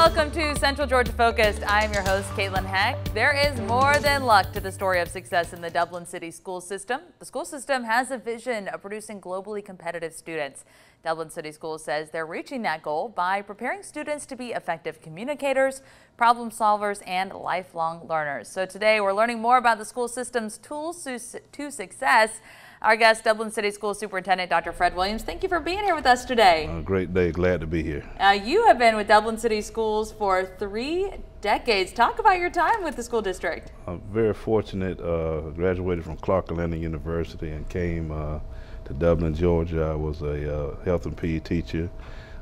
welcome to Central Georgia Focused. I am your host, Katelyn Heck. There is more than luck to the story of success in the Dublin City school system. The school system has a vision of producing globally competitive students. Dublin City Schools says they're reaching that goal by preparing students to be effective communicators, problem solvers, and lifelong learners. So today we're learning more about the school system's tools to success. Our guest, Dublin City School Superintendent Dr. Fred Williams, thank you for being here with us today. A great day, glad to be here. Uh, you have been with Dublin City Schools for three decades. Talk about your time with the school district. I'm very fortunate, uh, graduated from Clark Atlanta University and came uh, to Dublin, Georgia. I was a uh, health and PE teacher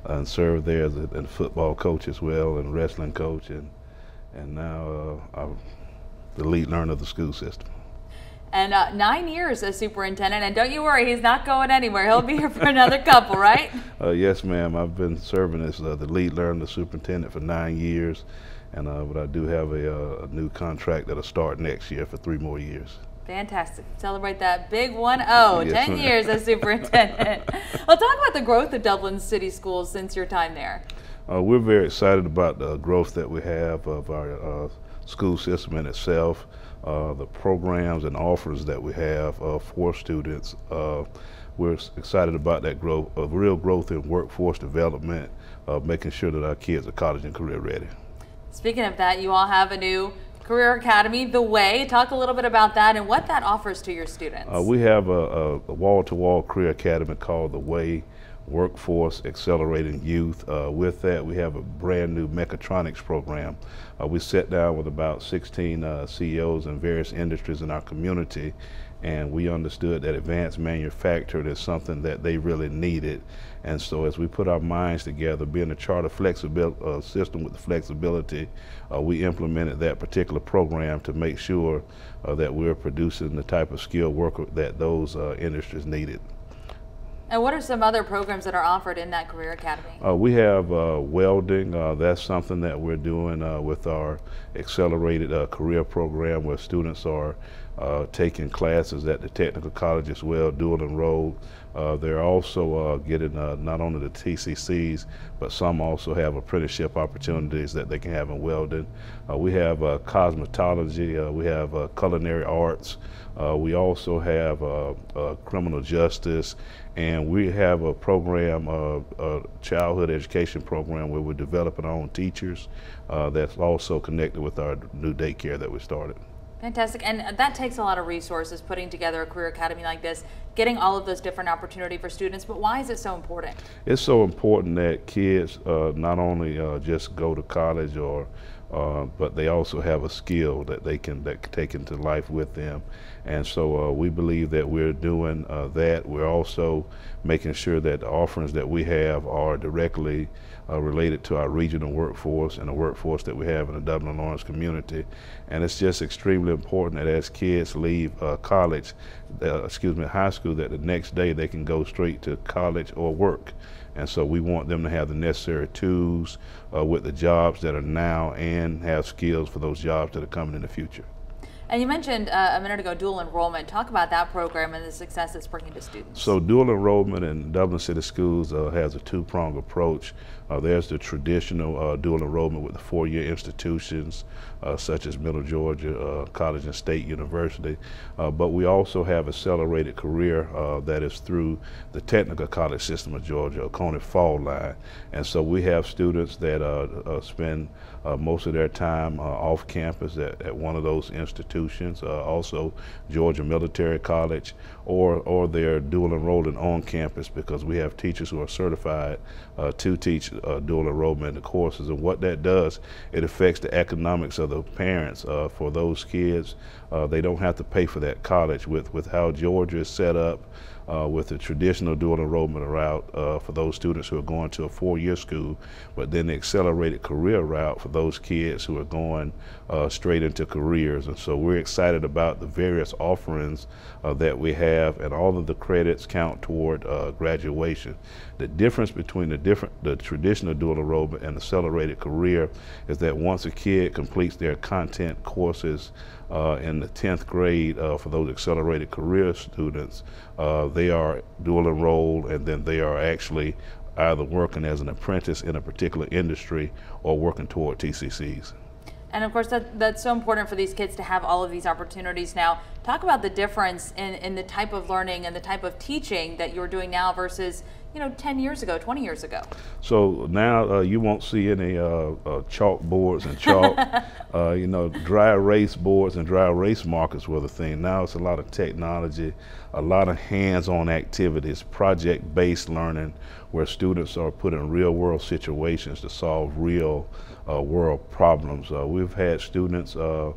and served there as a, football coach as well and wrestling coach and, and now uh, I'm the lead learner of the school system and uh, nine years as superintendent. And don't you worry, he's not going anywhere. He'll be here for another couple, right? Uh, yes, ma'am. I've been serving as uh, the lead learner, the superintendent for nine years, and uh, but I do have a, uh, a, new contract that'll start next year for three more years. Fantastic. Celebrate that big 1 0, yes, 10 years as superintendent. well, talk about the growth of Dublin City Schools since your time there. Uh, we're very excited about the growth that we have of our school system in itself uh, the programs and offers that we have uh, for students. Uh, we're excited about that growth, of real growth in workforce development, making sure that our kids are college and career ready. Speaking of that, you all have a new Career Academy, The Way. Talk a little bit about that and what that offers to your students. Uh, we have a wall-to-wall -wall career academy called The Way Workforce Accelerating Youth. Uh, with that, we have a brand new mechatronics program. Uh, we sat down with about 16 uh, CEOs in various industries in our community, and we understood that advanced manufacturing is something that they really needed. And so, as we put our minds together, being a charter flexibility uh, system with the flexibility, uh, we implemented that particular program to make sure uh, that we're producing the type of skilled worker that those industries needed. And what are some other programs that are offered in that Career Academy? Uh, we have uh, welding. Uh, that's something that we're doing uh, with our accelerated uh, career program where students are uh, taking classes at the technical college as well, dual enrolled. Uh, they're also uh, getting uh, not only the TCCs, but some also have apprenticeship opportunities that they can have in welding. we have cosmetology, we have culinary arts, we also have criminal justice and we have a program, uh, a childhood education program where we're developing our own teachers uh, that's also connected with our new daycare that we started. Fantastic. And that takes a lot of resources, putting together a career academy like this, getting all of those different opportunity for students. But why is it so important? It's so important that kids uh, not only uh, just go to college or uh, but they also have a skill that they can that take into life with them. And so uh, we believe that we're doing uh, that. We're also making sure that the offerings that we have are directly uh, related to our regional workforce and the workforce that we have in the Dublin Laurens community. And it's just extremely important that as kids leave uh, college, excuse me, high school, that the next day they can go straight to college or work. And so we want them to have the necessary tools uh, with the jobs that are now and have skills for those jobs that are coming in the future. And you mentioned uh, a minute ago dual enrollment. Talk about that program and the success it's bringing to students. So dual enrollment in Dublin City Schools uh, has a two-pronged approach. Uh, there's the traditional uh, dual enrollment with the four-year institutions uh, such as Middle Georgia uh, College and State University, but we also have accelerated career that is through the technical college system of Georgia, Oconee Fall Line. And so we have students that spend most of their time off campus at, at one of those institutions uh, also Georgia Military College, or, or they're dual enrolled on campus because we have teachers who are certified uh, to teach uh, dual enrollment in the courses. And what that does, it affects the economics of the parents uh, for those kids. Uh, they don't have to pay for that college with, with how Georgia is set up uh, with the traditional dual enrollment route uh, for those students who are going to a four-year school, but then the accelerated career route for those kids who are going uh, straight into careers. And so we're excited about the various offerings uh, that we have, and all of the credits count toward uh, graduation. The difference between the different the traditional dual enrollment and accelerated career is that once a kid completes their content courses uh, in the 10th grade uh, for those accelerated career students, uh, they are dual enrolled and then they are actually either working as an apprentice in a particular industry or working toward TCCs. And of course, that, that's so important for these kids to have all of these opportunities now. Talk about the difference in, in the type of learning and the type of teaching that you're doing now versus, you know, 10 years ago, 20 years ago. So now uh, you won't see any uh, uh, chalkboards and chalk. Uh, you know, dry erase boards and dry erase markers were the thing. Now it's a lot of technology, a lot of hands-on activities, project-based learning, where students are put in real-world situations to solve real uh, world problems. Uh, we've had students uh,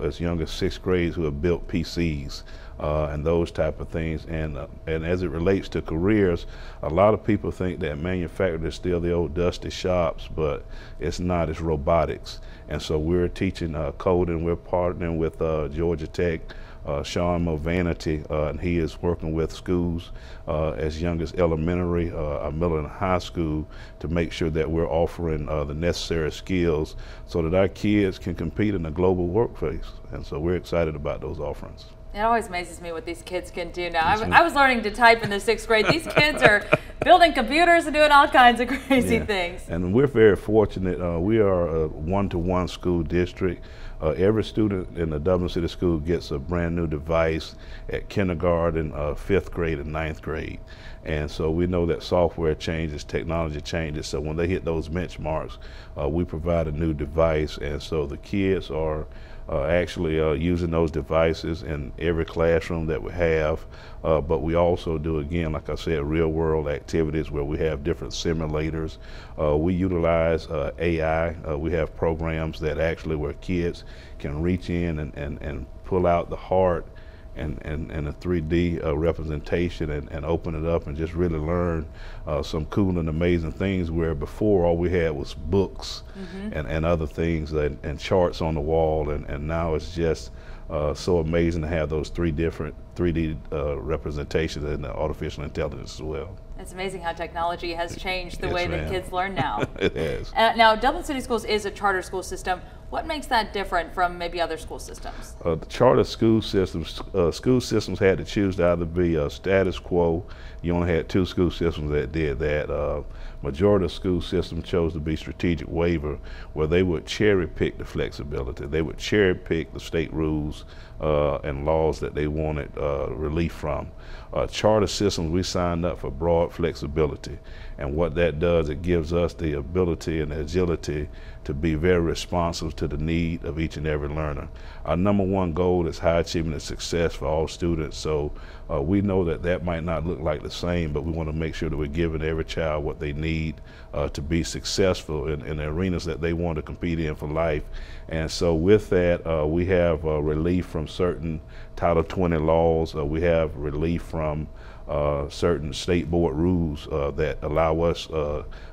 as young as sixth grades who have built PCs uh, and those type of things. And uh, and as it relates to careers, a lot of people think that manufacturing is still the old dusty shops, but it's not. It's robotics. And so we're teaching uh, coding. We're partnering with Georgia Tech uh, Sean Movanity, uh, and he is working with schools uh, as young as elementary, uh, middle and high school to make sure that we're offering uh, the necessary skills so that our kids can compete in the global workplace. And so we're excited about those offerings. It always amazes me what these kids can do now. I, I was learning to type in the sixth grade. These kids are building computers and doing all kinds of crazy yeah. things. And we're very fortunate. Uh, we are a one-to-one school district. Uh, every student in the Dublin City School gets a brand new device at kindergarten, uh, fifth grade, and ninth grade. And so we know that software changes, technology changes. So when they hit those benchmarks, uh, we provide a new device. And so the kids are uh, actually uh, using those devices in every classroom that we have. Uh, but we also do, again, like I said, real world activities where we have different simulators. Uh, we utilize uh, AI. Uh, we have programs that actually where kids can reach in and, and, and pull out the heart and, and, and a 3D uh, representation and, and open it up and just really learn uh, some cool and amazing things where before all we had was books mm-hmm. and, and other things and, and charts on the wall and, and now it's just uh, so amazing to have those three different 3D uh, representations and artificial intelligence as well. It's amazing how technology has changed the yes, way that kids learn now. it has. Uh, now, Dublin City Schools is a charter school system. What makes that different from maybe other school systems? Uh, the charter school systems, uh, school systems had to choose to either be a status quo. You only had two school systems that did that. Uh, majority of school systems chose to be strategic waiver, where they would cherry pick the flexibility. They would cherry pick the state rules uh, and laws that they wanted uh, relief from. Uh, charter systems, we signed up for broad flexibility. And what that does, it gives us the ability and the agility to be very responsive to the need of each and every learner. Our number one goal is high achievement and success for all students. So uh, we know that that might not look like the same, but we want to make sure that we're giving every child what they need uh, to be successful in, in, the arenas that they want to compete in for life. And so with that, uh, we have uh, relief from certain Title 20 laws. Uh, we have relief from uh, certain state board rules uh, that allow us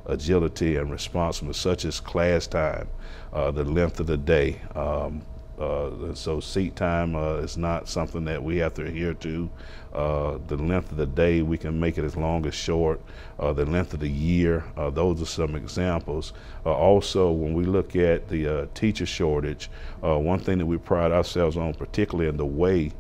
agility and responsiveness, such as class time, the length of the day. Um, uh, so seat time uh, is not something that we have to adhere to. Uh, the length of the day, we can make it as long as short. Uh, the length of the year, uh, those are some examples. Uh, also, when we look at the teacher shortage, one thing that we pride ourselves on, particularly in the way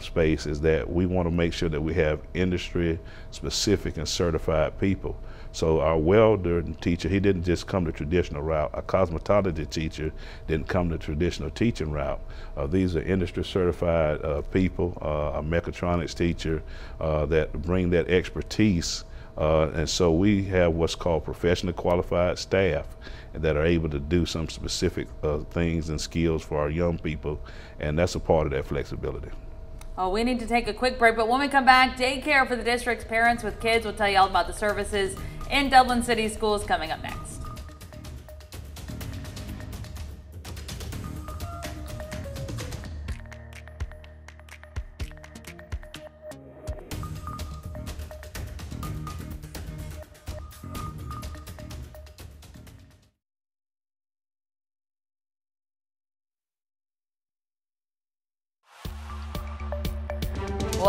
space, is that we want to make sure that we have industry specific and certified people. So our welder teacher, he didn't just come the traditional route. A cosmetology teacher didn't come the traditional teaching route. Uh, these are industry certified uh, people, uh, a mechatronics teacher uh, that bring that expertise. Uh, and so we have what's called professionally qualified staff that are able to do some specific uh, things and skills for our young people. And that's a part of that flexibility. Oh, we need to take a quick break, but when we come back, daycare for the district's parents with kids. We'll tell you all about the services in Dublin City Schools coming up next.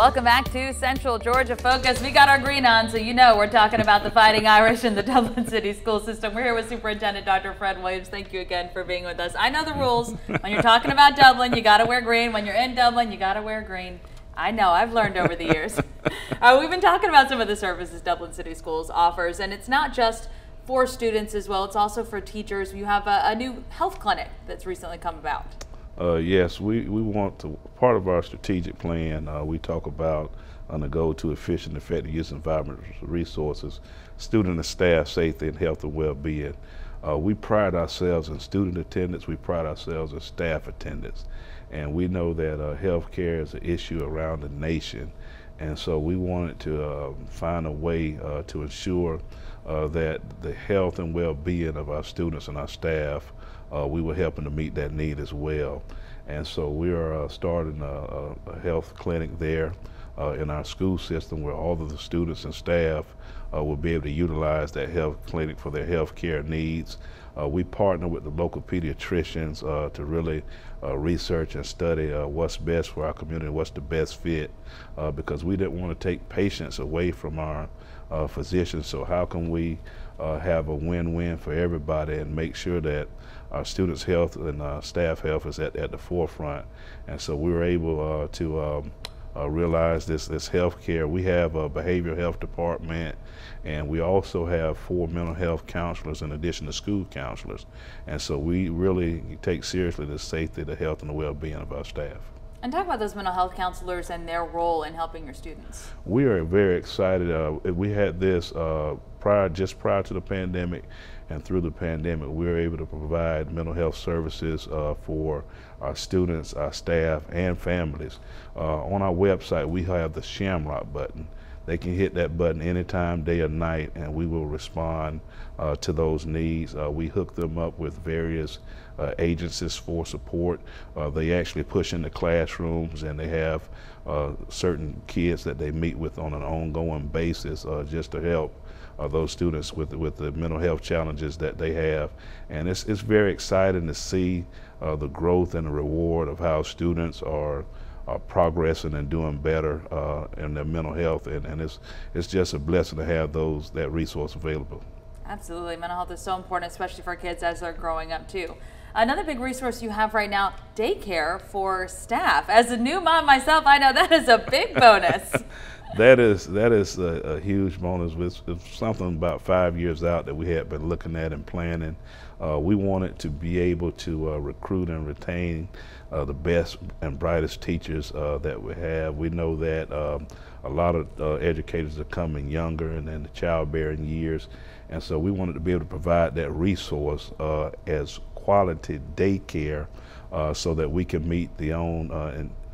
Welcome back to Central Georgia Focus. We got our green on, so you know we're talking about the Fighting Irish in the Dublin City school system. We're here with Superintendent Dr. Fred Williams. Thank you again for being with us. I know the rules. When you're talking about Dublin, you got to wear green. When you're in Dublin, you got to wear green. I know, I've learned over the years. uh, we've been talking about some of the services Dublin City Schools offers, and it's not just for students as well, it's also for teachers. You have a, a new health clinic that's recently come about. Uh, yes, we, we want to, part of our strategic plan, uh, we talk about on the goal to efficient, effective use of environmental resources, student and staff safety and health and well-being. Uh, we pride ourselves in student attendance, we pride ourselves in staff attendance. And we know that uh, health care is an issue around the nation. And so we wanted to uh, find a way uh, to ensure uh, that the health and well-being of our students and our staff, uh, we were helping to meet that need as well. And so we are starting a, a, health clinic there in our school system where all of the students and staff uh, will be able to utilize that health clinic for their health care needs. Uh, we partner with the local pediatricians uh, to really uh, research and study uh, what's best for our community, what's the best fit, uh, because we didn't want to take patients away from our physicians. So how can we have a win-win for everybody and make sure that our students' health and staff health is at, at the forefront? And so we were able to um, uh, realize this this health care. We have a behavioral health department, and we also have four mental health counselors in addition to school counselors. And so we really take seriously the safety, the health, and the well-being of our staff. And talk about those mental health counselors and their role in helping your students. We are very excited. Uh, we had this uh, prior, just prior to the pandemic, and through the pandemic, we were able to provide mental health services uh, for our students, our staff, and families. Uh, on our website, we have the Shamrock button. They can hit that button anytime, day or night, and we will respond uh, to those needs. Uh, we hook them up with various uh, agencies for support. Uh, they actually push into classrooms and they have certain kids that they meet with on an ongoing basis just to help those students with, with the mental health challenges that they have. And it's, it's very exciting to see the growth and the reward of how students are are progressing and doing better uh, in their mental health, and, and it's it's just a blessing to have those that resource available. Absolutely, mental health is so important, especially for kids as they're growing up too. Another big resource you have right now, daycare for staff. As a new mom myself, I know that is a big bonus. that is that is a, a huge bonus. It's, something about five years out that we had been looking at and planning. Uh, we wanted to be able to uh, recruit and retain uh, the best and brightest teachers uh, that we have. We know that um, a lot of uh, educators are coming younger and in the childbearing years, and so we wanted to be able to provide that resource uh, as quality daycare so that we can meet the own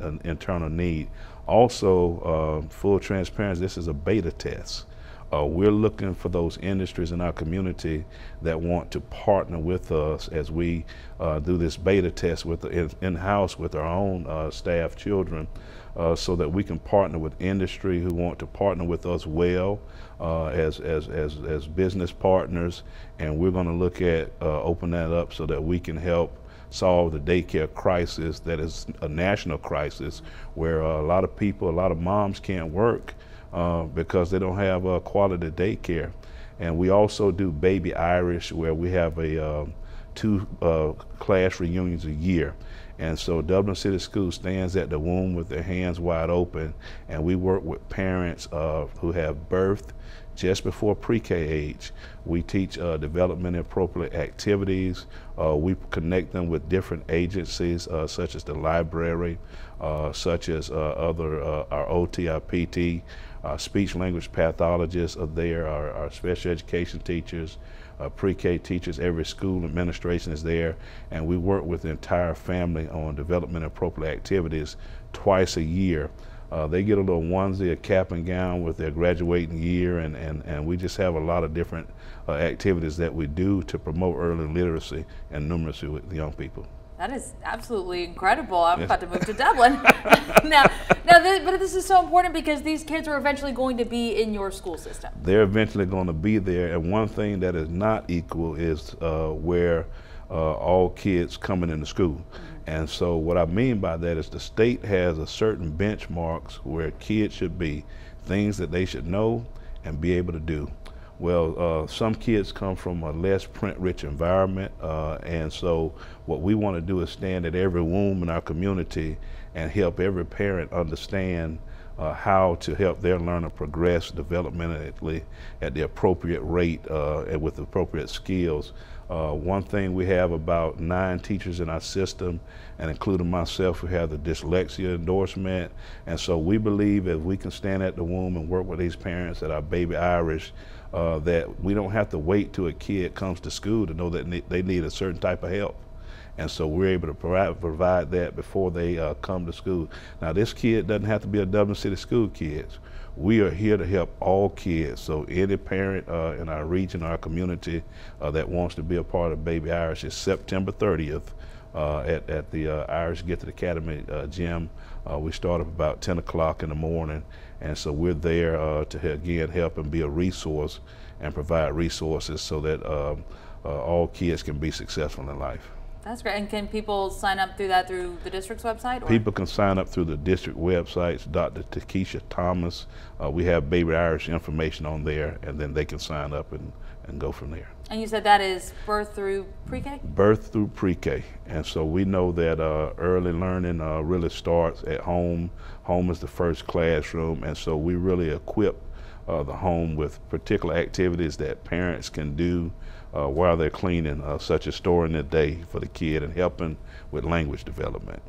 in, internal need. Also, full transparency, this is a beta test. Uh, we're looking for those industries in our community that want to partner with us as we uh, do this beta test with in-house with our own uh, staff children uh, so that we can partner with industry who want to partner with us well uh, as, as, as, as business partners and we're going to look at uh, open that up so that we can help solve the daycare crisis that is a national crisis where a lot of people, a lot of moms can't work uh, because they don't have uh, quality daycare. And we also do Baby Irish, where we have a uh, two uh, class reunions a year. And so Dublin City School stands at the womb with their hands wide open, and we work with parents uh, who have birthed just before pre-K age. We teach uh, development appropriate activities. Uh, we connect them with different agencies uh, such as the library, uh, such as uh, other, uh, our OT, our PT, our speech language pathologists are there, our, our special education teachers, pre-K teachers, every school administration is there, and we work with the entire family on development appropriate activities twice a year. Uh, they get a little onesie, a cap and gown with their graduating year, and, and, and we just have a lot of different uh, activities that we do to promote early literacy and numeracy with young people. That is absolutely incredible. I'm yes. about to move to Dublin. now, now this, but this is so important because these kids are eventually going to be in your school system. They're eventually going to be there, and one thing that is not equal is uh, where uh, all kids coming into school. Mm -hmm. And so what I mean by that is the state has a certain benchmarks where kids should be, things that they should know and be able to do. Well, uh, some kids come from a less print-rich environment, uh, and so what we want to do is stand at every womb in our community and help every parent understand uh, how to help their learner progress developmentally at the appropriate rate uh, and with appropriate skills. Uh, one thing we have about nine teachers in our system, and including myself, we have the dyslexia endorsement. And so we believe if we can stand at the womb and work with these parents that are baby Irish, uh, that we don't have to wait till a kid comes to school to know that they need a certain type of help. And so we're able to provide, provide that before they uh, come to school. Now, this kid doesn't have to be a Dublin City School kids. We are here to help all kids. So any parent uh, in our region, our community uh, that wants to be a part of Baby Irish is September 30th uh, at, at the uh, Irish Gifted Academy uh, gym. we start up about 10 o'clock in the morning. And so we're there to, again, help and be a resource and provide resources so that um, all kids can be successful in life. That's great. And can people sign up through that through the district's website? Or? People can sign up through the district websites. Dr. Takesha Thomas. Uh, we have Baby Irish information on there, and then they can sign up and, and go from there. And you said that is birth through pre-K? Birth through pre-K. And so we know that uh, early learning uh, really starts at home. Home is the first classroom, and so we really equip uh, the home with particular activities that parents can do uh, while they're cleaning, uh, such as storing the day for the kid and helping with language development.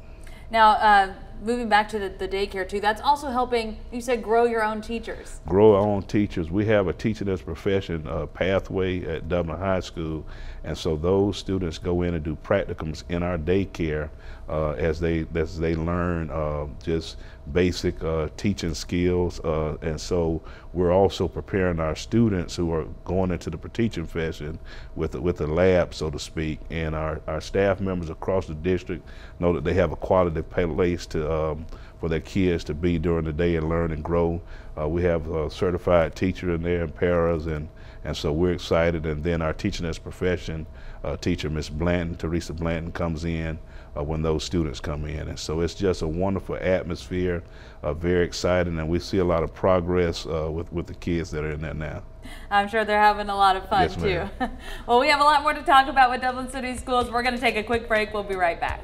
Now, uh, moving back to the, the, daycare too, that's also helping, you said, grow your own teachers. Grow our own teachers. We have a teaching as profession uh, pathway at Dublin High School, and so those students go in and do practicums in our daycare uh, as they as they learn uh, just basic uh, teaching skills. Uh, and so we're also preparing our students who are going into the teaching profession with with the lab, so to speak. And our, our staff members across the district know that they have a quality place to um, for their kids to be during the day and learn and grow. Uh, we have a certified teacher in there and paras and and so we're excited. And then our teaching as profession uh, teacher, Miss Blanton, Teresa Blanton, comes in uh, when those students come in. And so it's just a wonderful atmosphere, uh, very exciting, and we see a lot of progress uh, with, with the kids that are in there now. I'm sure they're having a lot of fun yes, too. well, we have a lot more to talk about with Dublin City Schools. We're going to take a quick break. We'll be right back.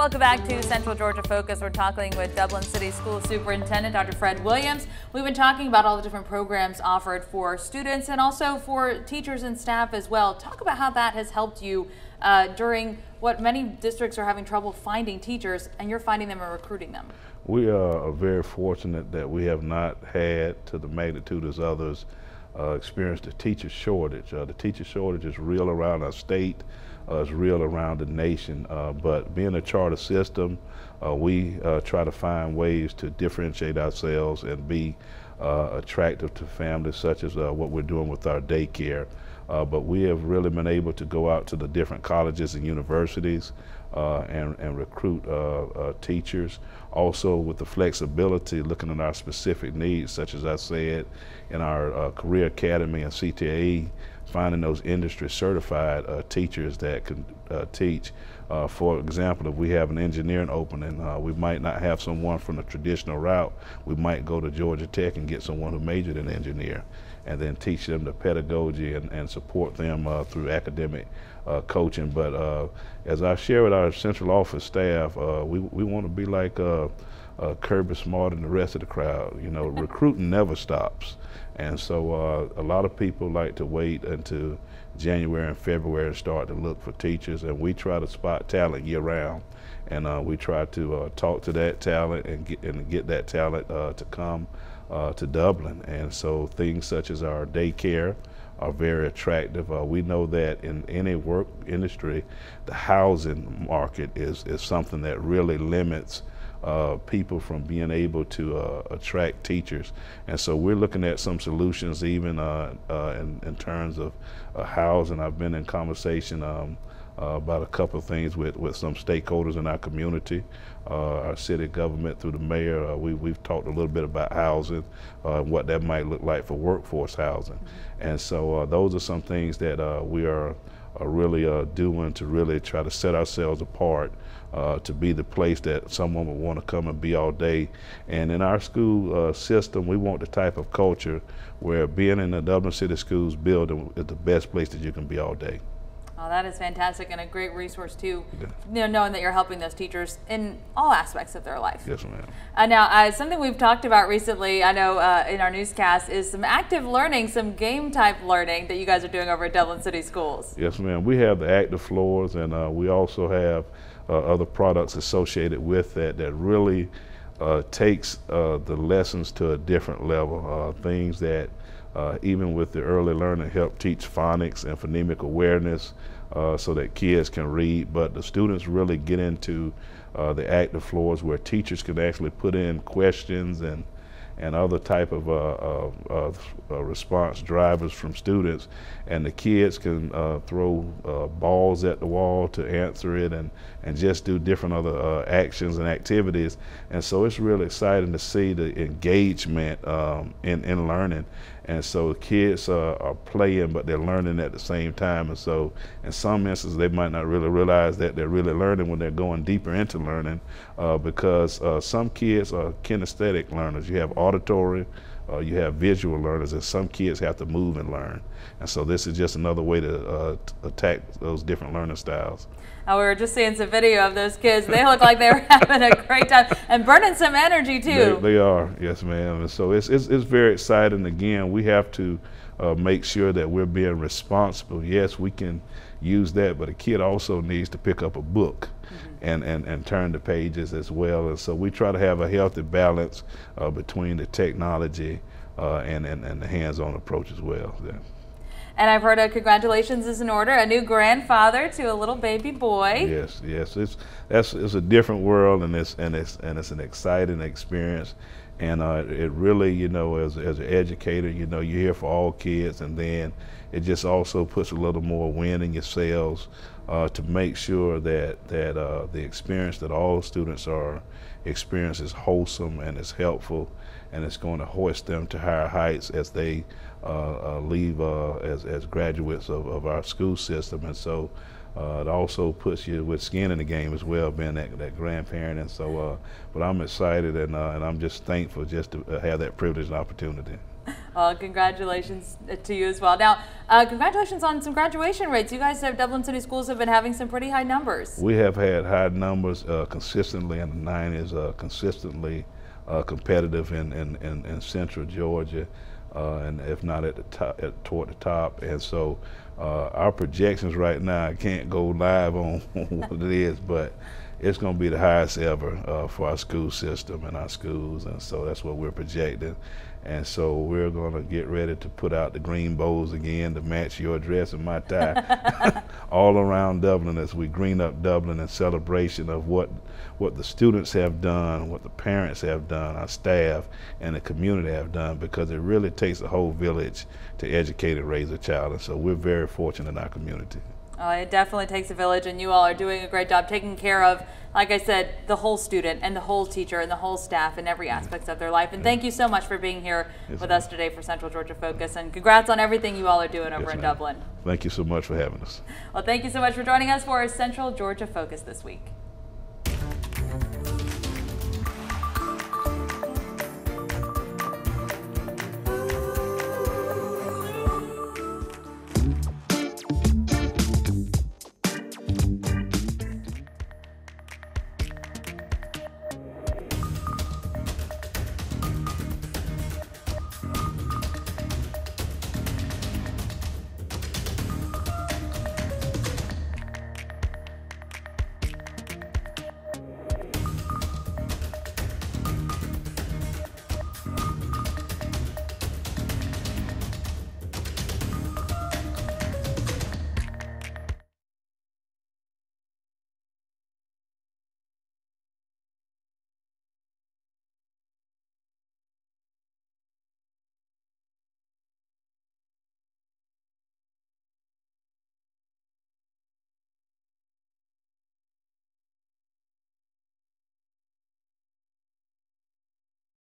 Welcome back to Central Georgia Focus. We're talking with Dublin City School Superintendent Dr. Fred Williams. We've been talking about all the different programs offered for students and also for teachers and staff as well. Talk about how that has helped you uh, during what many districts are having trouble finding teachers and you're finding them and recruiting them. We are very fortunate that we have not had to the magnitude as others uh, experienced a teacher shortage. Uh, the teacher shortage is real around our state is real around the nation. Uh, but being a charter system, uh, we uh, try to find ways to differentiate ourselves and be uh, attractive to families, such as uh, what we're doing with our daycare. but we have really been able to go out to the different colleges and universities and, and recruit teachers. Also, with the flexibility, looking at our specific needs, such as I said, in our Career Academy and CTE, finding those industry certified uh, teachers that can uh, teach. Uh, for example, if we have an engineering opening, uh, we might not have someone from the traditional route. We might go to Georgia Tech and get someone who majored in engineer and then teach them the pedagogy and, and support them uh, through academic uh, coaching. But as I share with our central office staff, we, we want to be like Kirby Smart and the rest of the crowd. You know, recruiting never stops. And so uh, a lot of people like to wait until January and February and start to look for teachers. And we try to spot talent year round. And uh, we try to uh, talk to that talent and get, and get that talent uh, to come uh, to Dublin. And so things such as our daycare are very attractive. Uh, we know that in any work industry, the housing market is, is something that really limits uh, people from being able to uh, attract teachers. And so we're looking at some solutions even uh, uh in, in, terms of uh, housing. I've been in conversation um, uh, about a couple of things with, with some stakeholders in our community, uh, our city government through the mayor. Uh, we, we've talked a little bit about housing, uh, what that might look like for workforce housing. Mm -hmm. And so uh, those are some things that uh, we are really doing to really try to set ourselves apart uh, to be the place that someone would want to come and be all day. And in our school uh, system, we want the type of culture where being in the Dublin City Schools building is the best place that you can be all day. Oh, that is fantastic and a great resource too. Yeah. You know, knowing that you're helping those teachers in all aspects of their life. Yes, ma'am. Uh, now, uh, something we've talked about recently, I know uh, in our newscast, is some active learning, some game type learning that you guys are doing over at Dublin City Schools. Yes, ma'am. We have the active floors, and uh, we also have uh, other products associated with that that really uh, takes the lessons to a different level. things that uh, even with the early learning help teach phonics and phonemic awareness uh, so that kids can read. But the students really get into uh, the active floors where teachers can actually put in questions and and other type of uh, uh, uh, response drivers from students. And the kids can throw balls at the wall to answer it and and just do different other actions and activities. And so it's really exciting to see the engagement um, in, in learning and so kids are playing, but they're learning at the same time. And so, in some instances, they might not really realize that they're really learning when they're going deeper into learning, uh, because uh, some kids are kinesthetic learners. You have auditory, uh, you have visual learners, and some kids have to move and learn. And so, this is just another way to uh, attack those different learning styles. We were just seeing some video of those kids. They look like they were having a great time and burning some energy too. They, they are, yes, ma'am. And so it's, it's, it's very exciting. Again, we have to uh, make sure that we're being responsible. Yes, we can use that, but a kid also needs to pick up a book mm -hmm. and, and, and turn the pages as well. And so we try to have a healthy balance uh, between the technology uh, and, and, and the hands-on approach as well. Yeah. And I've heard a congratulations is in order, a new grandfather to a little baby boy. Yes, yes, it's that's it's a different world, and it's and it's and it's an exciting experience, and uh, it really, you know, as as an educator, you know, you're here for all kids, and then it just also puts a little more wind in your sails uh, to make sure that that uh, the experience that all students are experience is wholesome and is helpful, and it's going to hoist them to higher heights as they leave uh, as, as graduates of, of our school system. And so uh, it also puts you with skin in the game as well, being that, that grandparent. And so, uh, but I'm excited and, uh, and I'm just thankful just to have that privilege and opportunity. Well, congratulations to you as well. Now, congratulations on some graduation rates. You guys have Dublin City Schools have been having some pretty high numbers. We have had high numbers consistently in the nine is consistently competitive in, in, in, in central Georgia uh, and if not at the top, at, toward the top. And so uh, our projections right now, I can't go live on what it is, but it's going to be the highest ever uh, for our school system and our schools, and so that's what we're projecting. And so we're going to get ready to put out the green bows again to match your dress and my tie all around Dublin as we green up Dublin in celebration of what what the students have done, what the parents have done, our staff and the community have done because it really takes a whole village to educate and raise a child. And so we're very fortunate in our community. Oh, it definitely takes a village, and you all are doing a great job taking care of, like I said, the whole student and the whole teacher and the whole staff in every aspect of their life. And thank you so much for being here yes, with us today for Central Georgia Focus. And congrats on everything you all are doing over yes, in Dublin. Thank you so much for having us. Well, thank you so much for joining us for Central Georgia Focus this week.